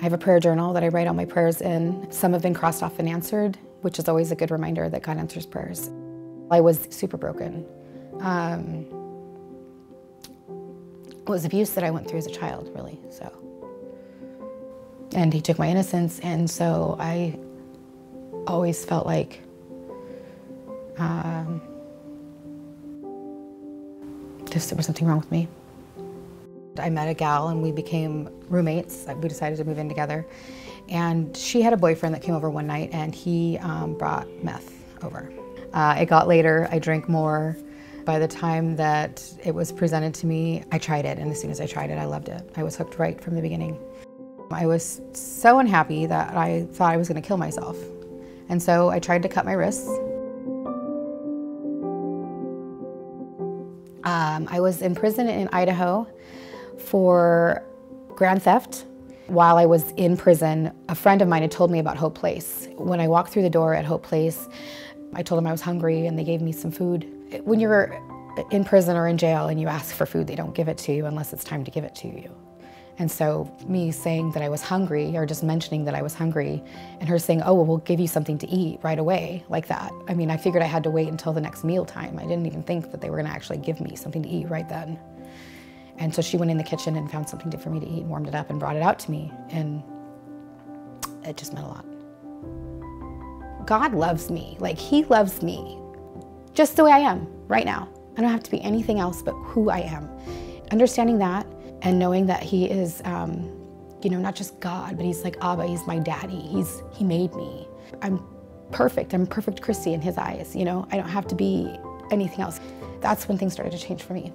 I have a prayer journal that I write all my prayers in. Some have been crossed off and answered, which is always a good reminder that God answers prayers. I was super broken. Um, it was abuse that I went through as a child, really, so. And he took my innocence, and so I always felt like um, just there was something wrong with me. I met a gal and we became roommates. We decided to move in together. And she had a boyfriend that came over one night and he um, brought meth over. Uh, it got later, I drank more. By the time that it was presented to me, I tried it, and as soon as I tried it, I loved it. I was hooked right from the beginning. I was so unhappy that I thought I was going to kill myself. And so I tried to cut my wrists. Um, I was in prison in Idaho for grand theft. While I was in prison, a friend of mine had told me about Hope Place. When I walked through the door at Hope Place, I told them I was hungry and they gave me some food. When you're in prison or in jail and you ask for food, they don't give it to you unless it's time to give it to you. And so me saying that I was hungry or just mentioning that I was hungry and her saying, oh, well, we'll give you something to eat right away like that. I mean, I figured I had to wait until the next meal time. I didn't even think that they were gonna actually give me something to eat right then. And so she went in the kitchen and found something for me to eat warmed it up and brought it out to me. And it just meant a lot. God loves me. Like, He loves me just the way I am right now. I don't have to be anything else but who I am. Understanding that and knowing that He is, um, you know, not just God, but He's like Abba, He's my daddy. He's, he made me. I'm perfect. I'm perfect Christy in His eyes, you know? I don't have to be anything else. That's when things started to change for me.